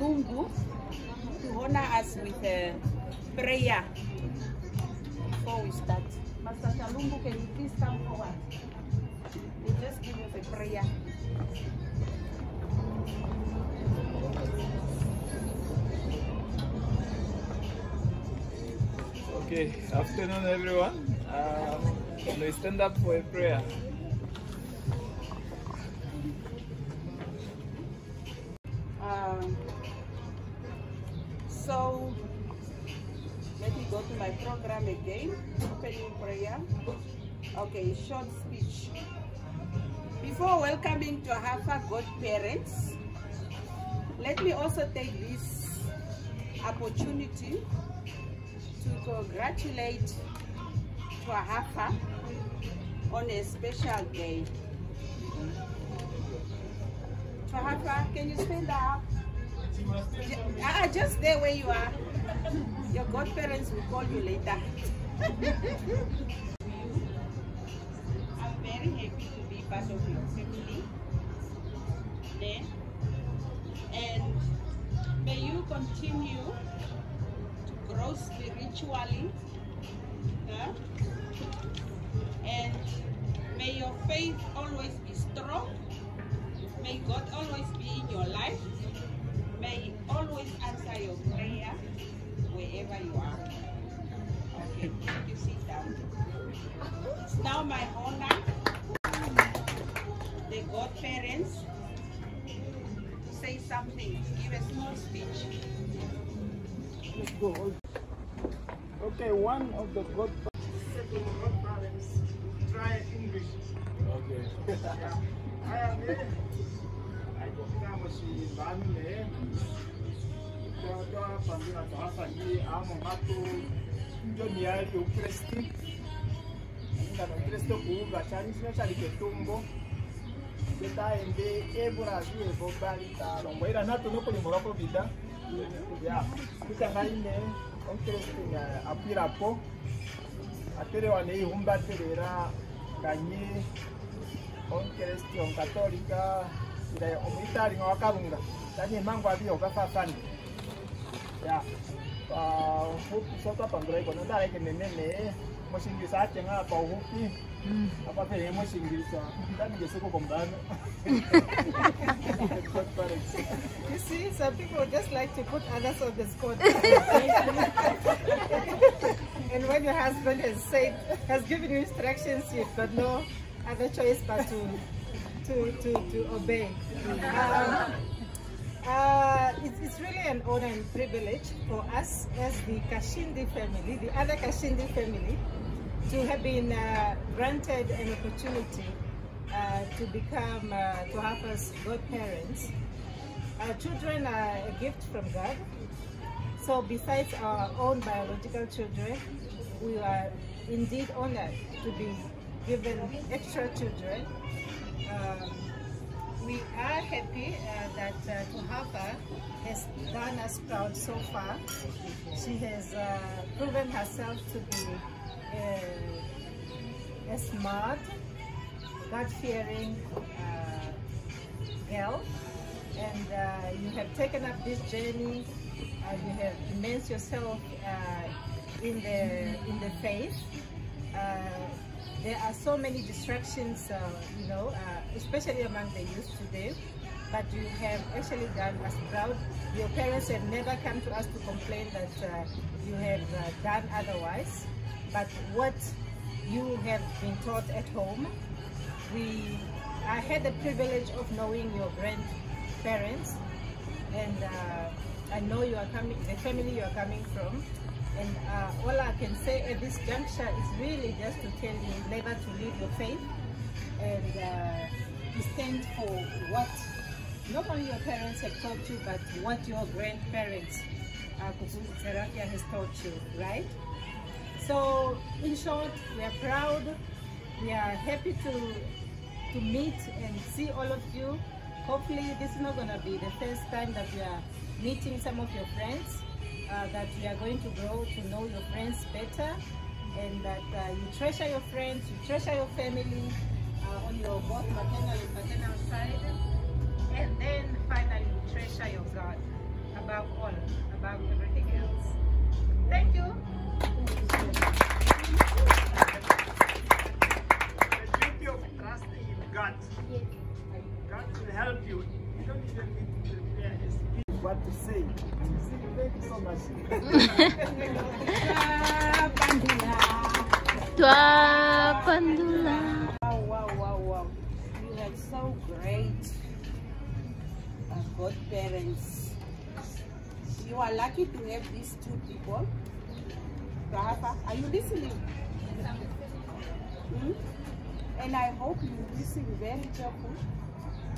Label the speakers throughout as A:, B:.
A: Lungu to honor us with a prayer before we start. Master Shalungu, can you please come forward? We'll just give us a prayer.
B: Okay, afternoon everyone. Uh, we stand up for a prayer.
A: Um, so let me go to my program again. Opening prayer. Okay, short speech. Before welcoming to Hafa godparents, let me also take this opportunity to congratulate Twahafa on a special day. Twahafa, can you stand up? Ah, just stay where you are. Your godparents will call you later. I'm very happy to be part of your family. Then, and may you continue to grow spiritually. huh? And may your faith always be strong. May God always be in your life. May He always answer your prayer wherever you are. Okay, thank you. Sit down. It's now my honor, the godparents, to say something, to give a small speech.
B: Let's go. Okay, one of the godparents.
C: Try English.
B: Okay.
C: Aya ne. Aiko kina kufika mwezi nne twapangila twapangie amo ngato ndio miali ukristi ngano kristo kuuga chani sino chali ketumbo tetaende eburazi evo bali talomboela nato nokulimbolwa kovida ya kuta ngaine omukristu apwirapo atelewa neihumba atelela kanye omukristu omukatolika Católica ira wakalunga tanye mangu kafafani ya pa hupi sota pandrai kono ndare ke menene moshingisa ate nga pa hupi apa pe moshingisa ndani geseko
D: You see, some people just like to put others on the spot. and when your husband has said, has given you instructions, you've got no other choice but to to to, to obey. Um, uh, it's, it's really an honor and privilege for us as the Kashindi family, the other Kashindi family, to have been uh, granted an opportunity uh, to become uh, Tuhafa's godparents. Our children are a gift from God. So besides our own biological children, we are indeed honored to be given extra children. Um, we are happy uh, that uh, Tuhafa has done us proud so far. She has uh, proven herself to be a, a smart, God-fearing uh, girl and uh, you have taken up this journey and you have immersed yourself uh, in the in the faith. There are so many distractions, uh, you know, uh, especially among the youth today. But you have actually done us proud. Your parents have never come to us to complain that uh, you have uh, done otherwise. But what you have been taught at home, we I had the privilege of knowing your grandparents and uh, I know you are coming the family you are coming from and uh, all I can say at this juncture is really just to tell you never to leave your faith and uh, stand for what not only your parents have taught you but what your grandparents uh, Serafia has taught you right? So in short we are proud. We are happy to to meet and see all of you. Hopefully this is not going to be the first time that we are meeting some of your friends, uh, that you are going to grow to know your friends better and that uh, you treasure your friends, you treasure your family uh, on your both maternal and paternal side and then finally you treasure your God. above all, above everything else. Thank you.
C: To say. Thank you.
E: Tua Pandula.
A: Wow, wow, wow, wow. You have so great uh, godparents. You are lucky to have these two people. Rafa, are you listening? Hmm? And I hope you listen very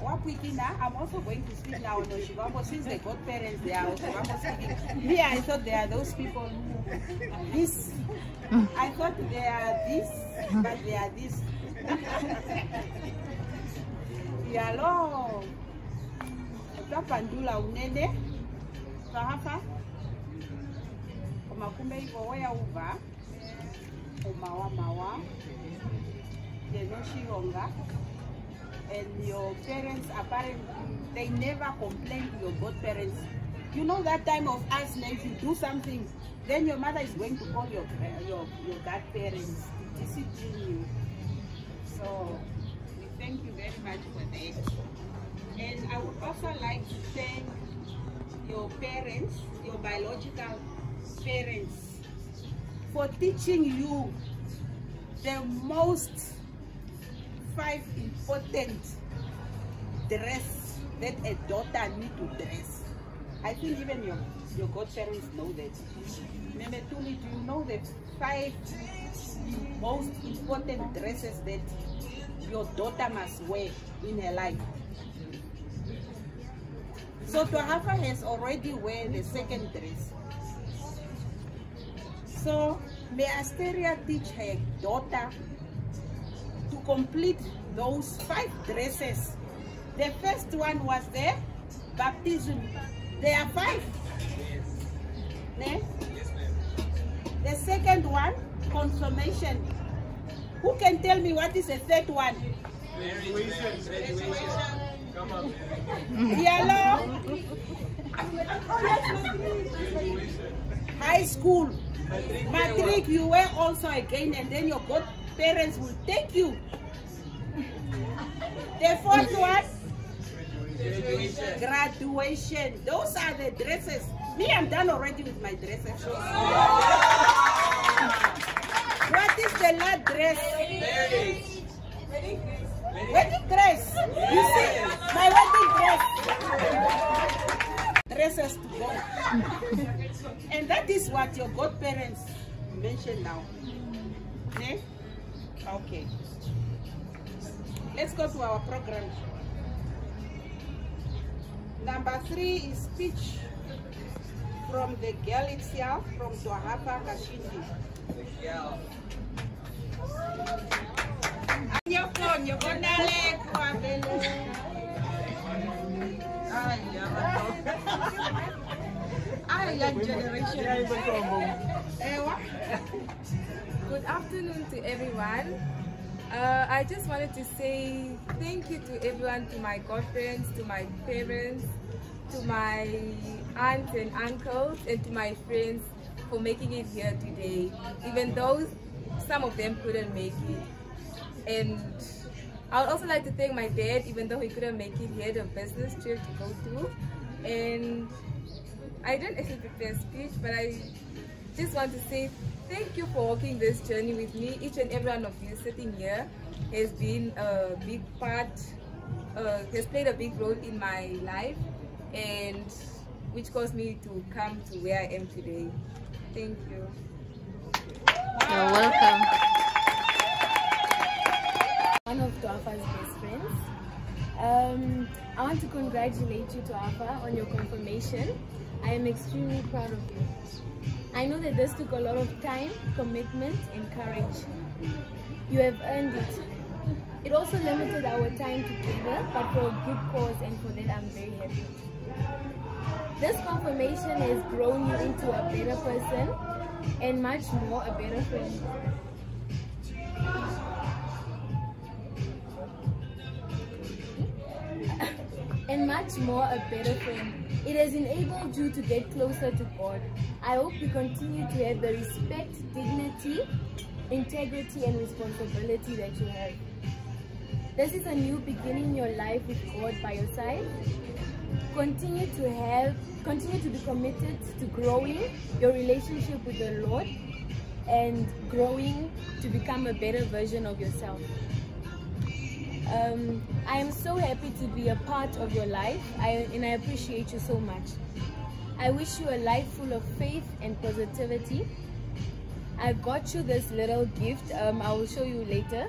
A: I'm also going to speak now on Oshiwambo since the godparents they are Oshiwambo speaking. Me, I thought they are those people who this. I thought they are this, but they are this. Yalo, utapandula unene kahafa kumakumbe iko waya uva umawa mawa yenoshilonga and your parents apparently they never complain to your godparents you know that time of us if you do something then your mother is going to call your your your godparents to discipline you. So we thank you very much for that. And i would also like to thank your parents your biological parents for teaching you the most five important dress that a daughter need to dress. I think even your, your godparents know that. Meme Tuli, do you know the five most important dresses that your daughter must wear in her life? So Tuahafa has already wear the second dress. So may Asteria teach her daughter complete those five dresses. The first one was the baptism. There are five. Ne? The second one, consummation. Who can tell me what is the third one? Come on. Yellow. High school. Matric, you were also again, and then your godparents will take you. The fourth one, graduation. Those are the dresses. Me, I'm done already with my dresses. What is the last dress? Wedding dress. You see, my wedding dress. Dresses to go. and that is what your godparents mentioned now. Okay? Okay. Let's go to our program. Number three is speech from the girl itself, from Tuahapa Kashindi. Nyoko, nyoko nale kwa mbele. Ay, ya rato. Ay, young generation. Eh,
F: Good afternoon to everyone. Uh, I just wanted to say thank you to everyone, to my godparents, to my parents, to my aunts and uncles, and to my friends for making it here today, even though some of them couldn't make it. And I would also like to thank my dad, even though he couldn't make it, he had a business trip to go to. And I didn't actually prepare a speech, but I just want to say thank you for walking this journey with me. Each and every one of you sitting here has been a big part, uh, has played a big role in my life, and which caused me to come to where I am today. Thank you.
E: You're welcome.
G: one of Tuafa's best friends. Um, I want to congratulate you, Tuafa, on your confirmation. I am extremely proud of you. I know that this took a lot of time, commitment, and courage. You have earned it. It also limited our time together, but for a good cause, and for that I'm very happy. This confirmation has grown you into a better person and much more a better friend. and much more a better friend. It has enabled you to get closer to God. I hope you continue to have the respect, dignity, integrity, and responsibility that you have. This is a new beginning in your life with God by your side. Continue to have, continue to be committed to growing your relationship with the Lord and growing to become a better version of yourself. Um, I am so happy to be a part of your life I, and I appreciate you so much. I wish you a life full of faith and positivity. I got you this little gift. Um, I will show you later.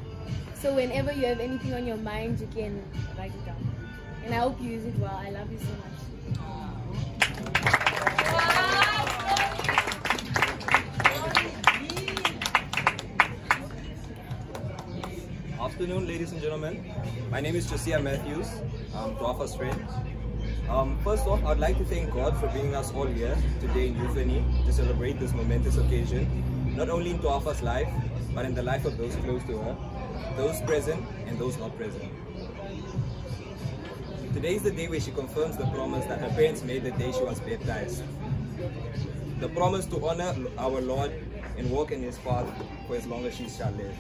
G: So whenever you have anything on your mind, you can write it down. And I hope you use it well. I love you so much.
H: Afternoon, ladies and gentlemen. My name is Josiah Matthews. I'm Rafa's friend. Um, first off, I'd like to thank God for bringing us all here today in Euphony to celebrate this momentous occasion, not only in Tuafa's life, but in the life of those close to her, those present and those not present. Today is the day where she confirms the promise that her parents made the day she was baptized. The promise to honor our Lord and walk in His path for as long as she shall live.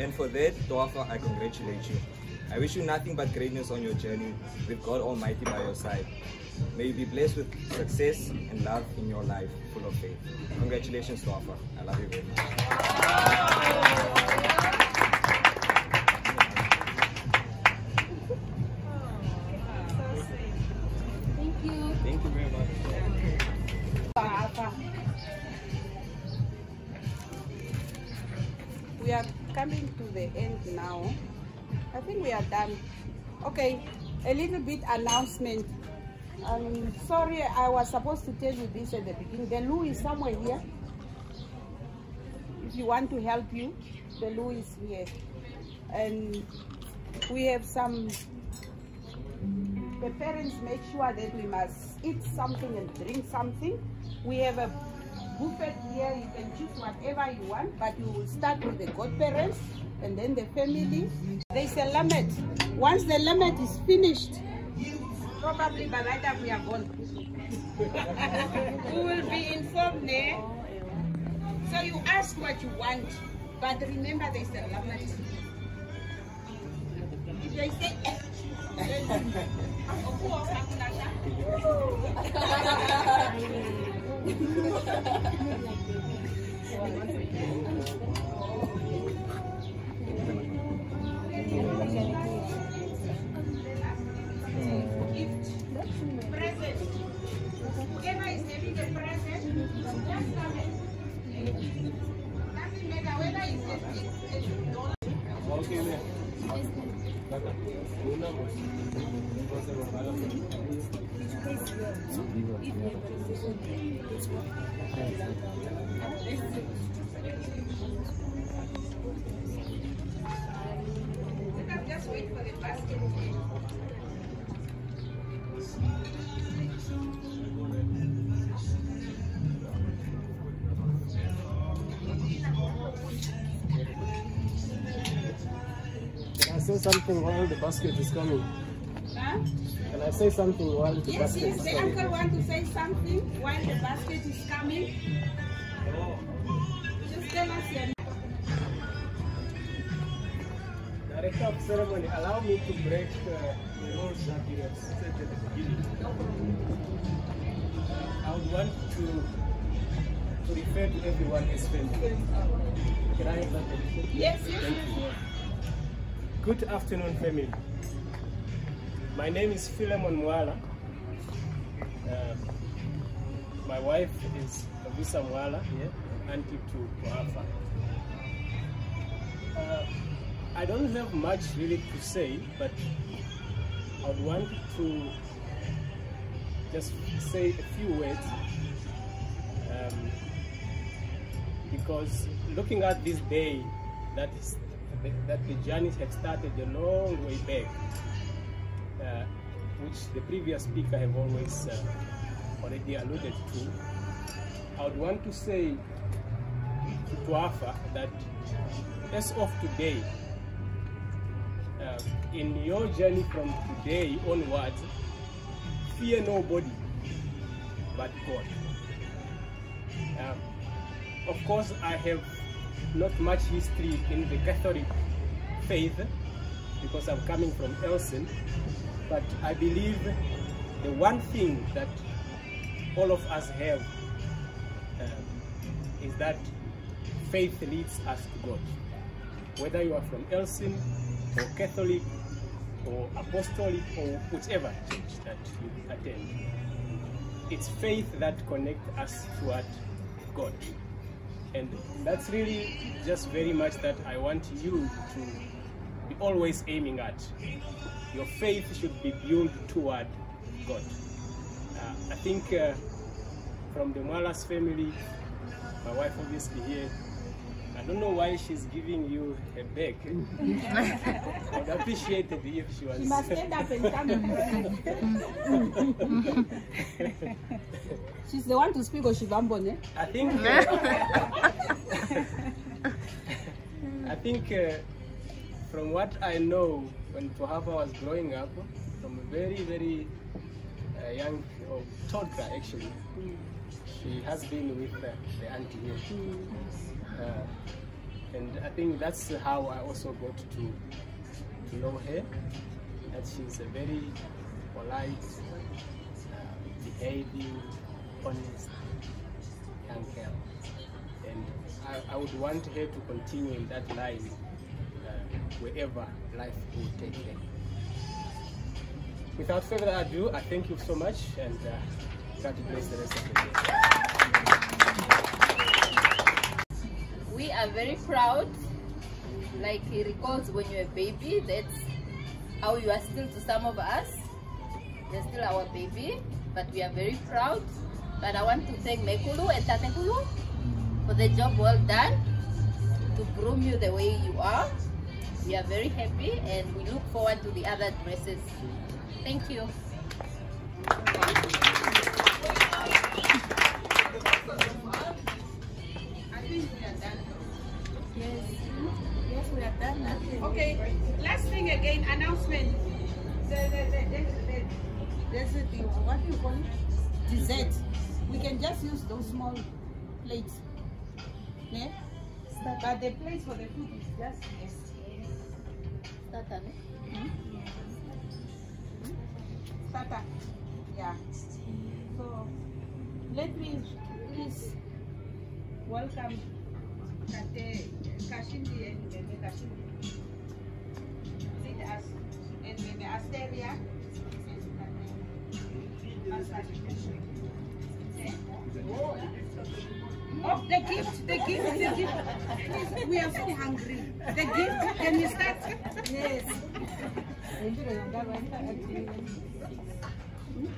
H: And for that, Toafa, I congratulate you. I wish you nothing but greatness on your journey with God Almighty by your side. May you be blessed with success and love in your life, full of faith. Congratulations, Toafa. I love you very much.
A: Think we are done. Okay, a little bit announcement. Um, sorry, I was supposed to tell you this at the beginning. The Lou is somewhere here. If you want to help you, the Lou is here. And we have some, the parents make sure that we must eat something and drink something. We have a buffet here, you can choose whatever you want, but you will start with the godparents and then the family. There's a limit. Once the limit is finished, probably by that time we are gone. we will be informed there. So you ask what you want, but remember there's a limit. If they say eh,
I: say something while the basket is coming?
A: Huh?
I: Can I say something while the
A: Yes,
I: basket
A: yes,
I: is
A: the
I: coming?
A: uncle want to say something while the basket is coming. Oh. Just tell us your name.
I: Director of ceremony, allow me to break uh, the rules that you have set at the beginning. I would want to to refer to everyone as family. Can I have that permission?
A: Yes, yes,
I: Thank
A: yes,
I: you.
A: yes.
I: Good afternoon, family. My name is Philemon Mwala. Uh, my wife is Visa Mwala here, auntie to Tuafa. Uh, I don't have much really to say, but I would want to just say a few words um, because looking at this day, that is that the journey had started a long way back, uh, which the previous speaker have always uh, already alluded to. I would want to say to Tuafa that as of today, uh, in your journey from today onwards, fear nobody but God. Um, of course, I have not much history in the Catholic faith because I'm coming from ELCIN, but I believe the one thing that all of us have um, is that faith leads us to God. Whether you are from ELCIN or Catholic or Apostolic or whichever church that you attend, it's faith that connects us toward God. And that's really just very much that I want you to be always aiming at. Your faith should be built toward God. Uh, I think uh, from the Mwalas family, my wife obviously here, I don't know why she's giving you a bag. I would appreciate it if she was.
A: She must stand up and come. She's the one to speak of Shivambone.
I: I think. I think uh, from what I know, when Tohapa was growing up, from a very, very uh, young, or toddler actually, she has been with uh, the auntie here. Uh, and I think that's how I also got to, know her, that she's a very polite, uh, behaving, honest young girl. And I, I would want her to continue in that line uh, wherever life will take her. Without further ado, I thank you so much and uh, God bless the rest of the day.
J: We are very proud. Like he recalls when you're a baby, that's how you are still to some of us. You're still our baby, but we are very proud. But I want to thank Mekulu and Tatekulu for the job well done to groom you the way you are. We are very happy and we look forward to the other dresses. Thank you.
A: There's a what do you call it? Dessert. We can just use those small plates. Yeah? But the place for the food is just yes.
J: Starter,
A: Hmm? Starter. Yeah. So let me please welcome Kate Kashindi and Kashindi. Sit us and Bebe Asteria. Oh, the gift, the gift, the gift. We are so hungry. The gift, can you start? Yes.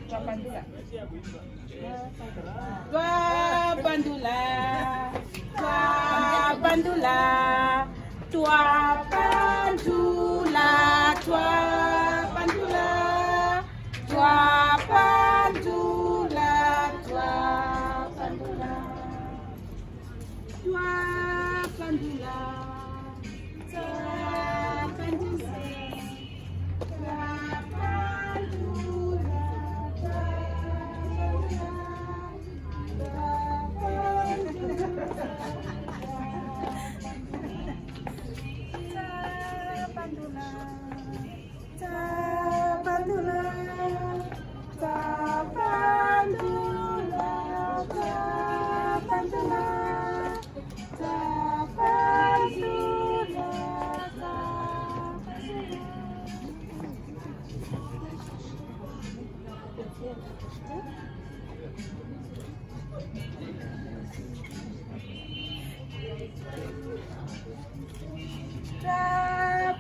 A: Twapandula. Twapandula. Twapandula. Twapandula. Twapandula. toi, Pandula.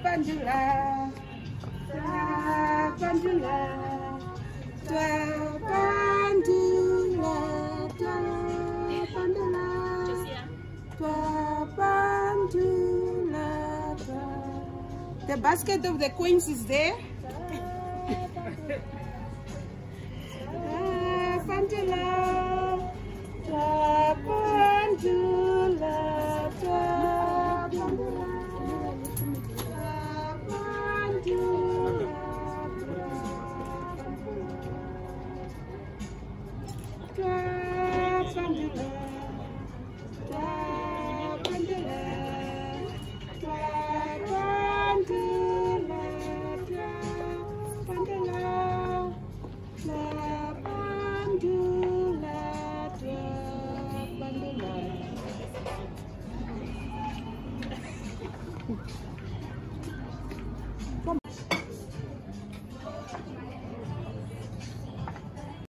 A: Pandula, Pandula, Pandula, Pandula, Pandula. The basket of the queens is there.